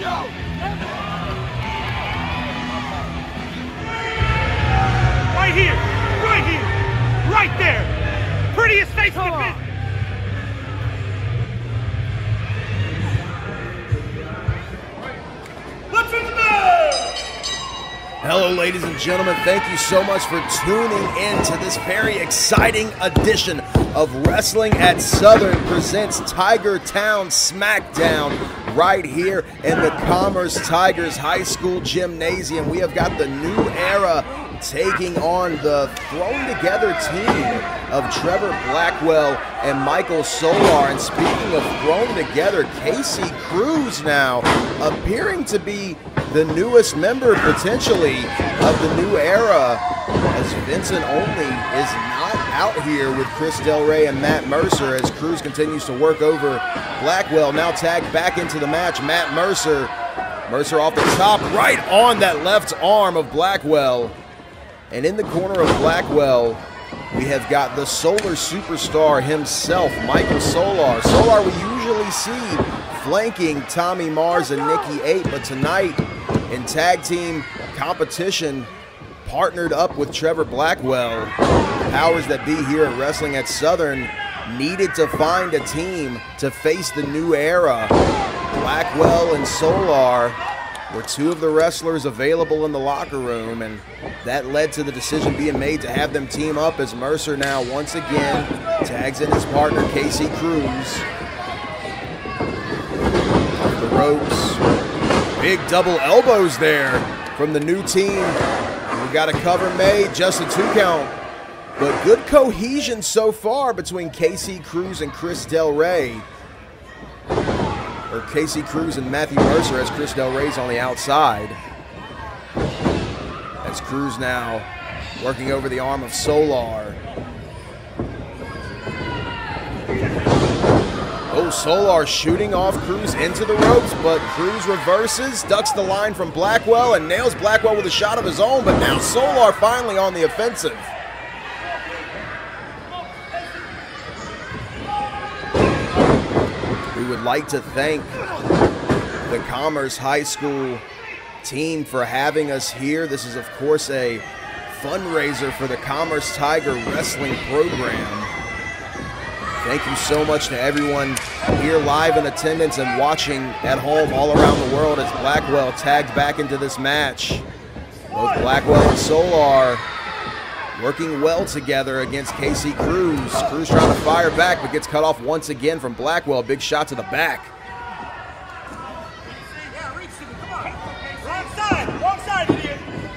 Right here! Right here! Right there! Prettiest face in the business! Let's the bell! Hello, ladies and gentlemen. Thank you so much for tuning in to this very exciting edition of Wrestling at Southern presents Tiger Town SmackDown right here in the Commerce Tigers High School Gymnasium. We have got the new era taking on the thrown together team of Trevor Blackwell and Michael Solar. And speaking of thrown together, Casey Cruz now appearing to be the newest member potentially of the new era as Vincent Only is out here with Chris Del Ray and Matt Mercer as Cruz continues to work over Blackwell. Now tagged back into the match, Matt Mercer. Mercer off the top, right on that left arm of Blackwell. And in the corner of Blackwell, we have got the solar superstar himself, Michael Solar. Solar we usually see flanking Tommy Mars and Nikki 8, but tonight in tag team competition, partnered up with Trevor Blackwell. Powers that be here at Wrestling at Southern needed to find a team to face the new era. Blackwell and Solar were two of the wrestlers available in the locker room, and that led to the decision being made to have them team up as Mercer now once again tags in his partner Casey Cruz. The ropes. Big double elbows there from the new team. We got a cover made, just a two count. But good cohesion so far between Casey Cruz and Chris Del Ray or Casey Cruz and Matthew Mercer as Chris Del Ray's on the outside. As Cruz now working over the arm of Solar. Solar shooting off Cruz into the ropes, but Cruz reverses, ducks the line from Blackwell, and nails Blackwell with a shot of his own, but now Solar finally on the offensive. We would like to thank the Commerce High School team for having us here. This is, of course, a fundraiser for the Commerce Tiger Wrestling Program. Thank you so much to everyone here live in attendance and watching at home all around the world as Blackwell tagged back into this match. Both Blackwell and Solar working well together against Casey Cruz. Cruz trying to fire back, but gets cut off once again from Blackwell. Big shot to the back.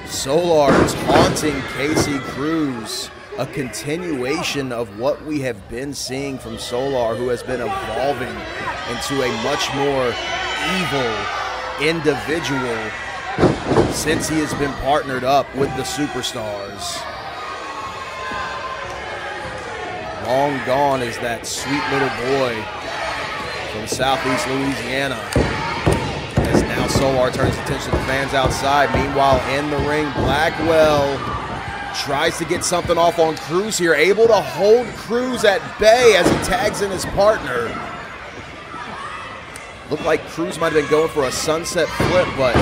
Solar is haunting Casey Cruz. A continuation of what we have been seeing from Solar, who has been evolving into a much more evil individual since he has been partnered up with the superstars. Long gone is that sweet little boy from southeast Louisiana. As now Solar turns attention to the fans outside. Meanwhile, in the ring, Blackwell tries to get something off on Cruz here, able to hold Cruz at bay as he tags in his partner. Looked like Cruz might have been going for a sunset flip, but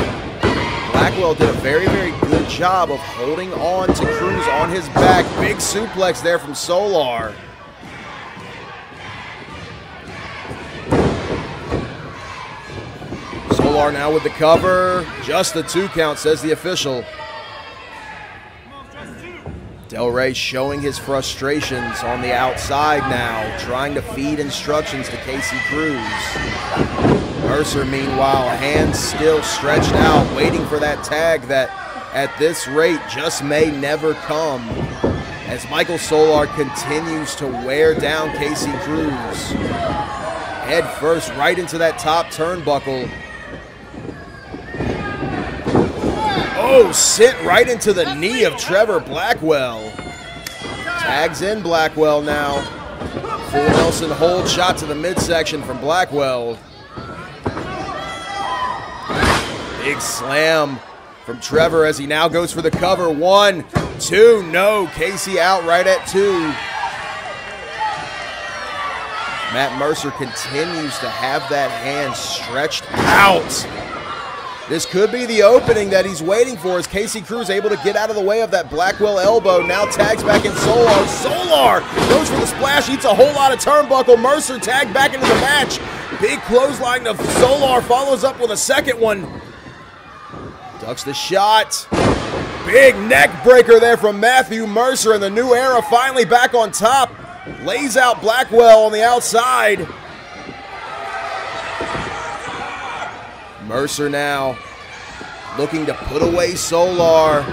Blackwell did a very, very good job of holding on to Cruz on his back. Big suplex there from Solar. Solar now with the cover. Just a two count, says the official. Del Ray showing his frustrations on the outside now, trying to feed instructions to Casey Cruz. Mercer, meanwhile, hands still stretched out, waiting for that tag that at this rate just may never come. As Michael Solar continues to wear down Casey Cruz. Head first right into that top turnbuckle. Oh, sent right into the knee of Trevor Blackwell. Tags in Blackwell now. Full Nelson hold shot to the midsection from Blackwell. Big slam from Trevor as he now goes for the cover. One, two, no. Casey out right at two. Matt Mercer continues to have that hand stretched out This could be the opening that he's waiting for as Casey Cruz able to get out of the way of that Blackwell elbow. Now tags back in Solar. Solar goes for the splash, eats a whole lot of turnbuckle. Mercer tagged back into the match. Big clothesline of Solar follows up with a second one. Ducks the shot. Big neck breaker there from Matthew Mercer, and the new era finally back on top. Lays out Blackwell on the outside. Mercer now looking to put away Solar.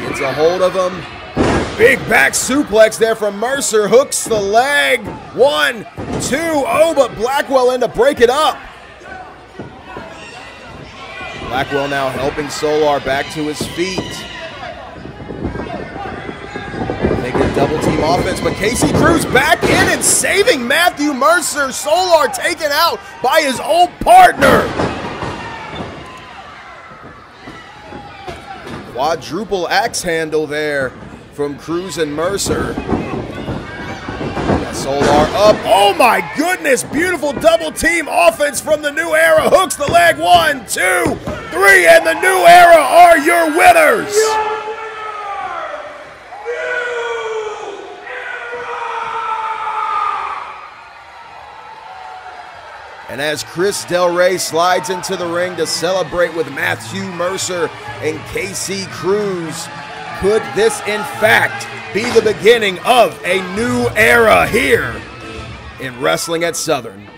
Gets a hold of him. Big back suplex there from Mercer. Hooks the leg. One, two. Oh, but Blackwell in to break it up. Blackwell now helping Solar back to his feet. Making a double team offense, but Casey Cruz back in and saving Matthew Mercer. Solar taken out by his old partner. Quadruple axe handle there from Cruz and Mercer. Solar up. Oh my goodness! Beautiful double team offense from the new era. Hooks the leg. One, two, three, and the new era are your winners. And as Chris Del Ray slides into the ring to celebrate with Matthew Mercer and Casey Cruz, could this in fact be the beginning of a new era here in Wrestling at Southern?